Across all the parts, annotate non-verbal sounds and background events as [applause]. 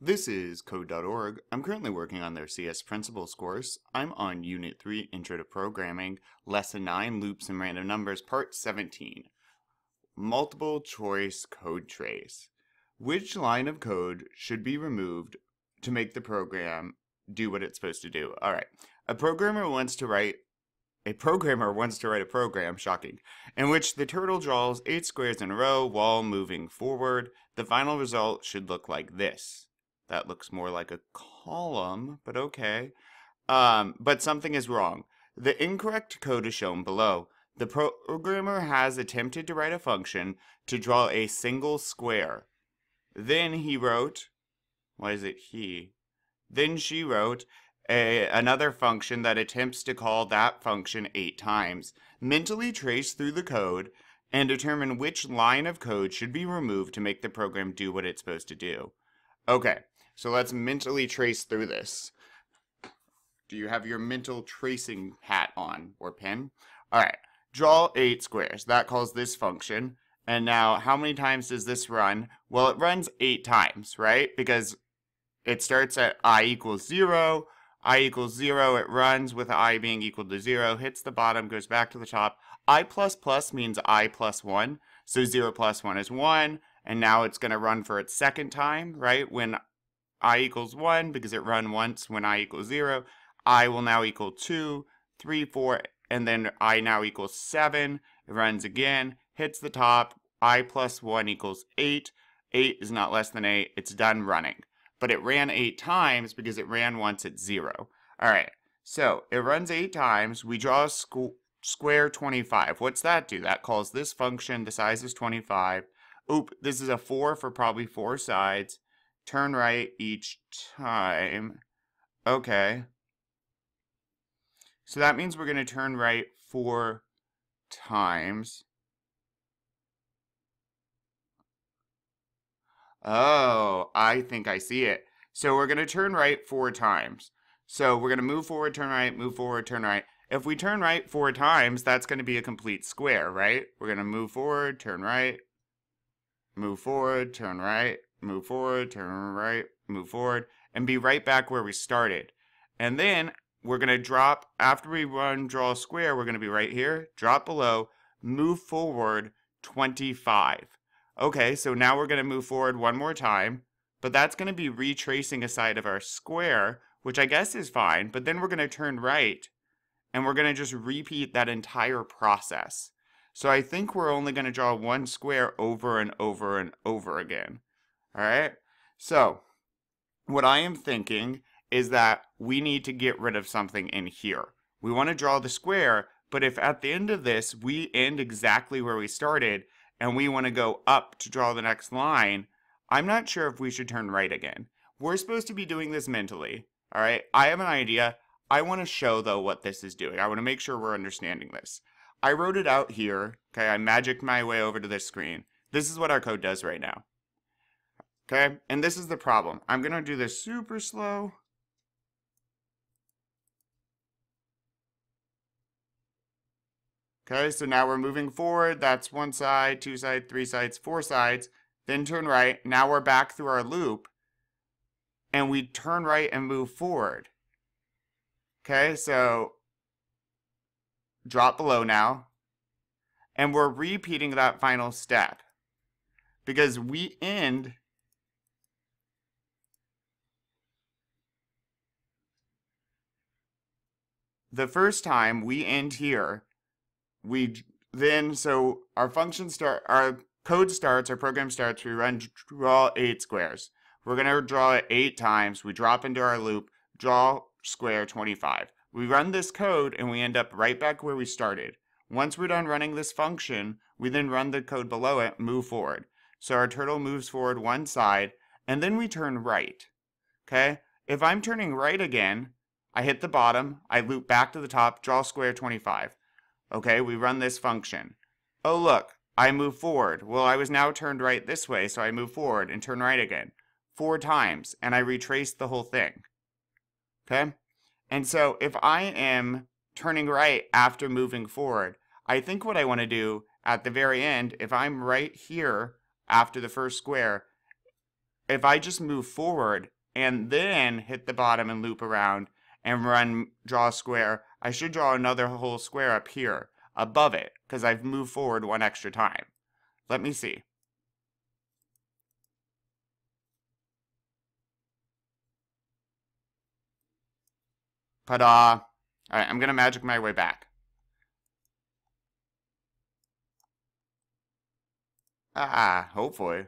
This is Code.org. I'm currently working on their CS Principles course. I'm on Unit 3, Intro to Programming, Lesson 9, Loops and Random Numbers, Part 17. Multiple Choice Code Trace. Which line of code should be removed to make the program do what it's supposed to do? Alright, a programmer wants to write a programmer wants to write a program, shocking, in which the turtle draws eight squares in a row while moving forward. The final result should look like this. That looks more like a column, but okay. Um, but something is wrong. The incorrect code is shown below. The programmer has attempted to write a function to draw a single square. Then he wrote, why is it he? Then she wrote a, another function that attempts to call that function eight times. Mentally trace through the code and determine which line of code should be removed to make the program do what it's supposed to do. Okay, so let's mentally trace through this. Do you have your mental tracing hat on or pen? All right, draw eight squares. That calls this function. And now how many times does this run? Well, it runs eight times, right? Because it starts at i equals zero, i equals zero, it runs with i being equal to zero, hits the bottom, goes back to the top. i plus plus means i plus one, so zero plus one is one, and now it's gonna run for its second time, right? When i equals 1 because it run once when i equals 0. i will now equal 2, 3, 4, and then i now equals 7. It runs again, hits the top, i plus 1 equals 8. 8 is not less than 8. It's done running. But it ran 8 times because it ran once at 0. Alright, so it runs 8 times. We draw a squ square 25. What's that do? That calls this function, the size is 25. Oop, this is a 4 for probably 4 sides turn right each time. Okay. So that means we're going to turn right four times. Oh, I think I see it. So we're going to turn right four times. So we're going to move forward, turn right, move forward, turn right. If we turn right four times, that's going to be a complete square, right? We're going to move forward, turn right, move forward, turn right, move forward, turn right, move forward, and be right back where we started. And then we're going to drop, after we run draw a square, we're going to be right here, drop below, move forward 25. Okay, so now we're going to move forward one more time, but that's going to be retracing a side of our square, which I guess is fine, but then we're going to turn right, and we're going to just repeat that entire process. So I think we're only going to draw one square over and over and over again. All right. So what I am thinking is that we need to get rid of something in here. We want to draw the square, but if at the end of this we end exactly where we started and we want to go up to draw the next line, I'm not sure if we should turn right again. We're supposed to be doing this mentally. All right. I have an idea. I want to show though what this is doing. I want to make sure we're understanding this. I wrote it out here. Okay. I magicked my way over to this screen. This is what our code does right now. Okay, and this is the problem. I'm to do this super slow. Okay, so now we're moving forward. That's one side, two sides, three sides, four sides. Then turn right. Now we're back through our loop. And we turn right and move forward. Okay, so drop below now. And we're repeating that final step. Because we end the first time we end here, we then, so our function start, our code starts, our program starts, we run draw eight squares. We're going to draw it eight times. We drop into our loop, draw square 25. We run this code and we end up right back where we started. Once we're done running this function, we then run the code below it, move forward. So our turtle moves forward one side, and then we turn right. Okay? If I'm turning right again, I hit the bottom, I loop back to the top, draw square 25. Okay, we run this function. Oh look, I move forward. Well, I was now turned right this way, so I move forward and turn right again. Four times, and I retrace the whole thing. Okay? And so if I am turning right after moving forward, I think what I want to do at the very end, if I'm right here after the first square, if I just move forward and then hit the bottom and loop around and run draw square, I should draw another whole square up here above it because I've moved forward one extra time. Let me see. Ta-da! Alright, I'm gonna magic my way back. Ah, hopefully.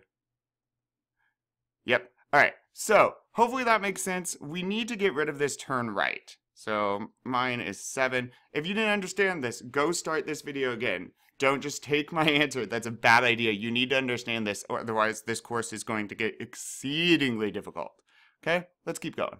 Yep. Alright, so hopefully that makes sense. We need to get rid of this turn right. So mine is 7. If you didn't understand this, go start this video again. Don't just take my [laughs] answer. That's a bad idea. You need to understand this, or otherwise this course is going to get exceedingly difficult. Okay, let's keep going.